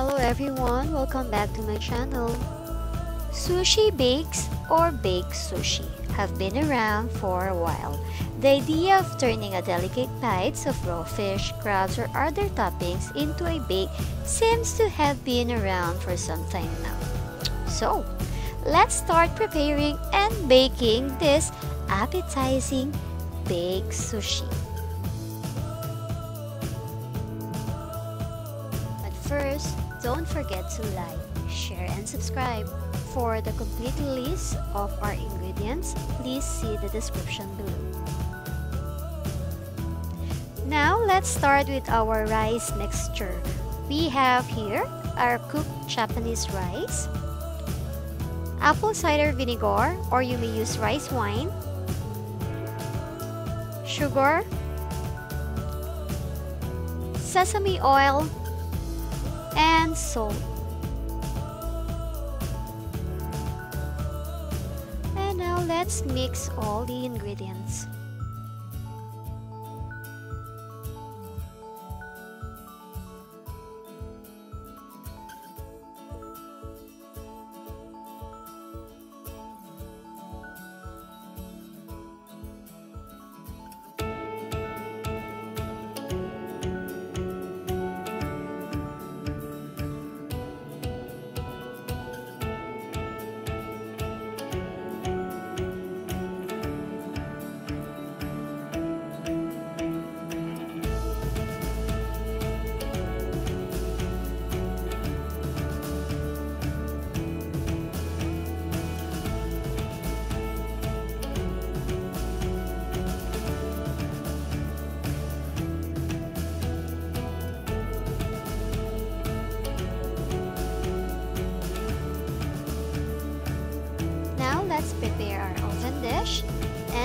Hello everyone, welcome back to my channel. Sushi bakes or baked sushi have been around for a while. The idea of turning a delicate bites of raw fish, crabs, or other toppings into a bake seems to have been around for some time now. So, let's start preparing and baking this appetizing baked sushi. But first, don't forget to like, share, and subscribe. For the complete list of our ingredients, please see the description below. Now, let's start with our rice mixture. We have here our cooked Japanese rice, apple cider vinegar, or you may use rice wine, sugar, sesame oil, and salt. And now let's mix all the ingredients.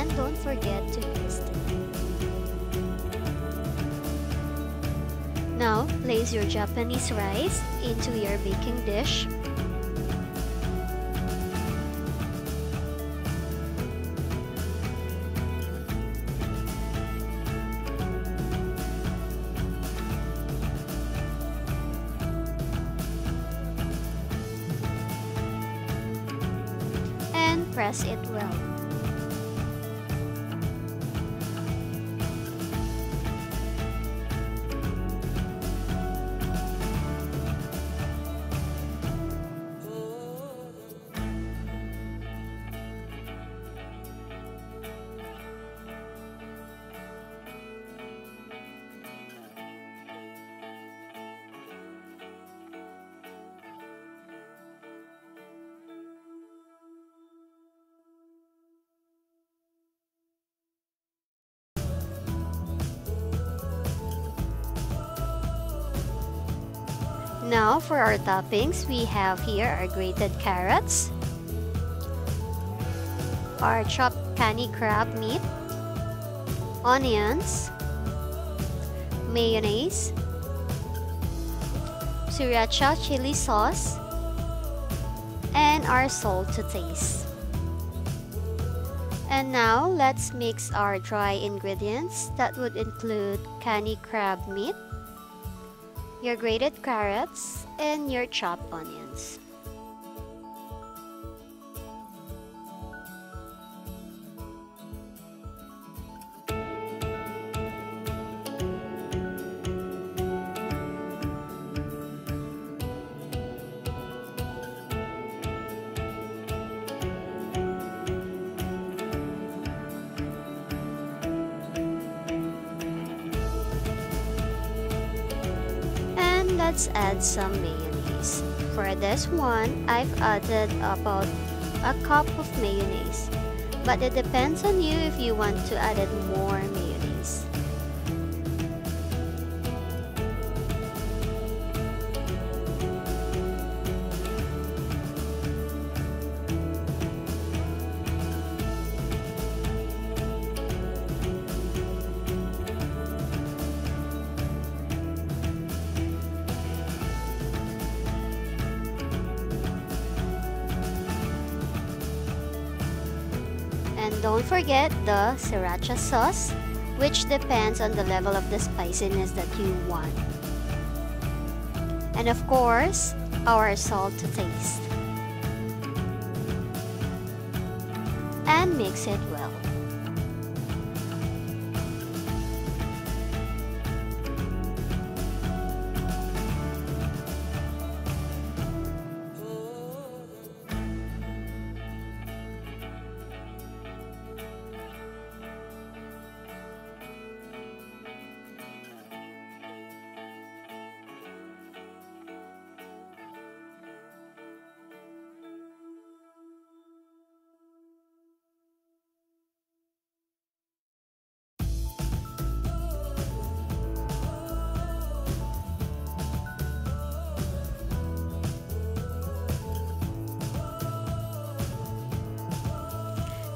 And don't forget to twist it. Now place your Japanese rice into your baking dish. and press it well. Now for our toppings, we have here our grated carrots, our chopped kani crab meat, onions, mayonnaise, sriracha chili sauce, and our salt to taste. And now let's mix our dry ingredients that would include kani crab meat, your grated carrots, and your chopped onions. Let's add some mayonnaise. For this one, I've added about a cup of mayonnaise. But it depends on you if you want to add it more And don't forget the sriracha sauce, which depends on the level of the spiciness that you want. And of course, our salt to taste. And mix it well.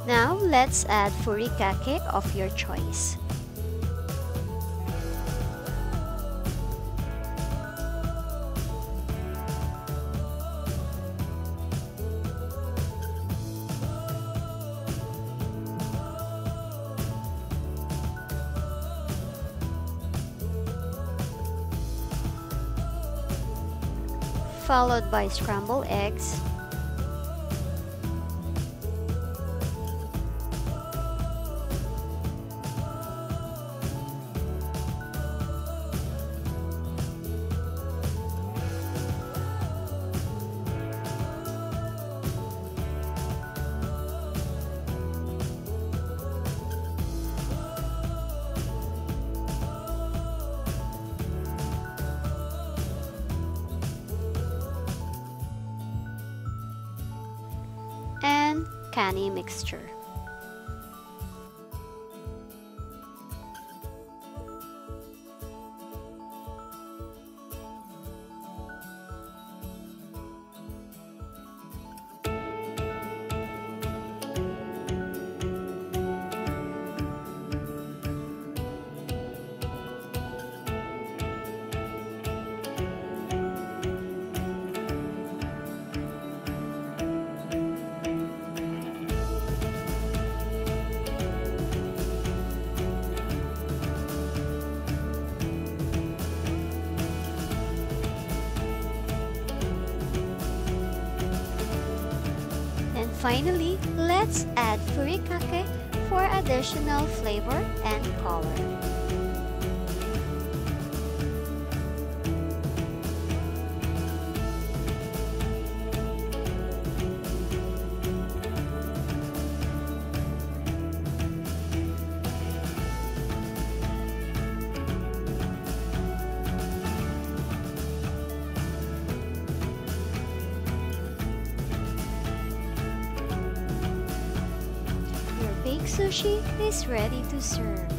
Now, let's add furikake of your choice. followed by scrambled eggs kani mixture. Finally, let's add furikake for additional flavor and color. Sushi is ready to serve.